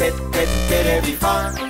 pip, pip, pip, pip,